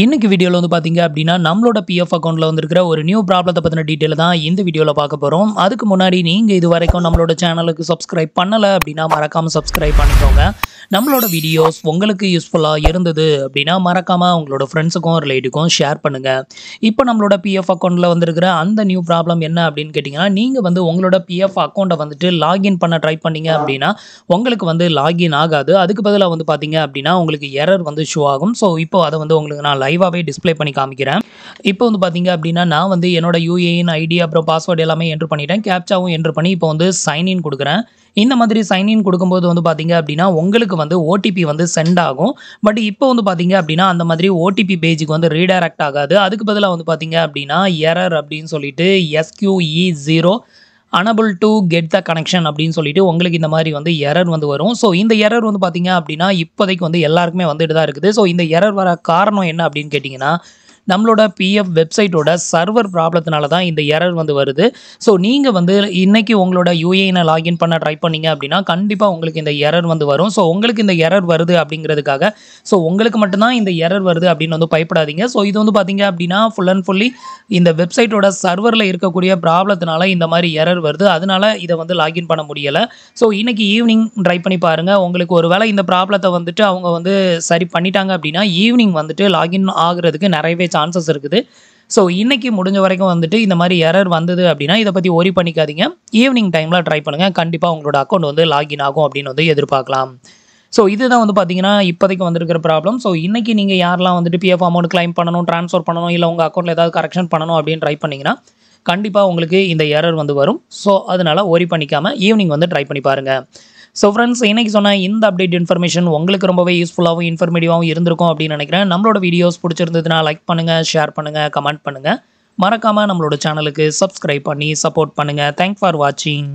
இன்னைக்கு வீடியோவில் வந்து பார்த்தீங்க அப்படின்னா நம்மளோட பிஎஃப் அக்கௌண்ட்டில் வந்துருக்கிற ஒரு நியூ ப்ராப்ளத்தை பற்றின டீட்டெயில் தான் இந்த வீடியோவில் பார்க்க போகிறோம் அதுக்கு முன்னாடி நீங்கள் இது வரைக்கும் நம்மளோட சேனலுக்கு சப்ஸ்கிரைப் பண்ணலை அப்படின்னா மறக்காமல் சப்ஸ்கிரைப் பண்ணிக்கோங்க. நம்மளோட வீடியோஸ் உங்களுக்கு யூஸ்ஃபுல்லாக இருந்தது அப்படின்னா மறக்காமல் உங்களோட ஃப்ரெண்ட்ஸுக்கும் ரிலேட்டிவ்க்கும் ஷேர் பண்ணுங்கள் இப்போ நம்மளோட பிஎஃப் அக்கௌண்ட்டில் வந்திருக்கிற அந்த நியூ ப்ராப்ளம் என்ன அப்படின்னு கேட்டிங்கன்னா நீங்கள் வந்து உங்களோட பிஎஃப் அக்கௌண்ட்டை வந்துட்டு லாகின் பண்ண ட்ரை பண்ணீங்க அப்படின்னா உங்களுக்கு வந்து லாகின் ஆகாது. அதுக்கு பதிலாக வந்து பார்த்தீங்க அப்படின்னா உங்களுக்கு எரர் வந்து ஷோ ஆகும். ஸோ இப்போ அதை வந்து உங்களுக்கு நான் லைவாகவே டிஸ்ப்ளே பண்ணி காமிக்கிறேன். இப்போ வந்து பார்த்தீங்க அப்படின்னா நான் வந்து என்னோட யூஏஎன் ஐடி அப்புறம் பாஸ்வேர்டு எல்லாமே என்ட்ரு பண்ணிட்டேன். கேப்சாவும் என்ட்ரு பண்ணி இப்போ வந்து சைன்இன் கொடுக்குறேன். இந்த மாதிரி சைன்இன் கொடுக்கும்போது வந்து பார்த்தீங்க அப்படின்னா உங்களுக்கு வந்து ஓடிபி வந்து சென்ட் ஆகும். பட் இப்போ வந்து பார்த்தீங்க அப்படின்னா அந்த மாதிரி ஓடிபி பேஜுக்கு வந்து ரீடைரக்ட் ஆகாது. அதுக்கு பதிலாக வந்து பார்த்தீங்க அப்படின்னா எரர் அப்படின்னு சொல்லிட்டு SQE zero unable to get the connection அப்படின்னு சொல்லிட்டு உங்களுக்கு இந்த மாதிரி வந்து எரர் வந்து வரும். ஸோ இந்த எரர் வந்து பார்த்தீங்க அப்படின்னா இப்போதைக்கு வந்து எல்லாருக்குமே வந்துட்டு தான் இருக்குது. ஸோ இந்த எரர் வர காரணம் என்ன அப்படின்னு கேட்டிங்கன்னா நம்மளோட பிஎஃப் வெப்சைட்டோட சர்வர் ப்ராப்ளத்தினால தான் இந்த எரர் வந்து வருது. ஸோ நீங்கள் வந்து இன்றைக்கி உங்களோட யூஏனை லாகின் பண்ண ட்ரை பண்ணீங்க அப்படின்னா கண்டிப்பாக உங்களுக்கு இந்த எரர் வந்து வரும். ஸோ உங்களுக்கு இந்த எரர் வருது அப்படிங்கிறதுக்காக ஸோ உங்களுக்கு மட்டும்தான் இந்த எரர் வருது அப்படின்னு வந்து பயப்படாதீங்க. ஸோ இது வந்து பார்த்தீங்க அப்படின்னா ஃபுல் அண்ட் ஃபுல்லி இந்த வெப்சைட்டோட சர்வரில் இருக்கக்கூடிய ப்ராப்ளத்தினால இந்த மாதிரி எரர் வருது. அதனால இதை வந்து லாகின் பண்ண முடியலை. ஸோ இன்றைக்கி ஈவினிங் ட்ரை பண்ணி பாருங்கள் உங்களுக்கு ஒரு வேளை இந்த ப்ராப்ளத்தை வந்துட்டு அவங்க வந்து சரி பண்ணிட்டாங்க அப்படின்னா ஈவினிங் வந்துட்டு லாகின் ஆகுறதுக்கு நிறையவே சான்சஸ் இருக்குது. ஸோ இன்றைக்கி முடிஞ்ச வரைக்கும் வந்துட்டு இந்த மாதிரி எரர் வந்தது அப்படின்னா இதை பற்றி ஒரி பண்ணிக்காதீங்க. ஈவினிங் டைமில் ட்ரை பண்ணுங்கள் கண்டிப்பாக உங்களோட அக்கௌண்ட் வந்து லாகின் ஆகும் அப்படின்னு வந்து எதிர்பார்க்கலாம். ஸோ இதுதான் வந்து பார்த்தீங்கன்னா இப்போதைக்கு வந்திருக்கிற ப்ராப்ளம் ஸோ இன்றைக்கி நீங்கள் யாரெல்லாம் வந்துட்டு பிஎஃப் அமௌண்ட் கிளைம் பண்ணணும் ட்ரான்ஸ்ஃபர் பண்ணணும் இல்லை உங்கள் அக்கௌண்ட்டில் ஏதாவது கரெக்ஷன் பண்ணணும் அப்படின்னு ட்ரை பண்ணிங்கன்னா கண்டிப்பாக உங்களுக்கு இந்த எரர் வந்து வரும். ஸோ அதனால் ஒரி பண்ணிக்காமல் ஈவினிங் வந்து ட்ரை பண்ணி பாருங்கள் ஸோ ஃப்ரெண்ட்ஸ் இன்னைக்கு சொன்ன இந்த அப்டேட் இன்ஃபர்மேஷன் உங்களுக்கு ரொம்பவே யூஸ்ஃபுல்லாகவும் இன்ஃபர்மேட்டிவாகவும் இருந்திருக்கும் அப்படின்னு நினைக்கிறேன். நம்மளோட வீடியோஸ் பிடிச்சிருந்ததுன்னா லைக் பண்ணுங்கள் ஷேர் பண்ணுங்கள் கமெண்ட் பண்ணுங்கள் மறக்காமல் நம்மளோட சேனலுக்கு சப்ஸ்கிரைப் பண்ணி சப்போர்ட் பண்ணுங்கள் தேங்க் ஃபார் வாட்சிங்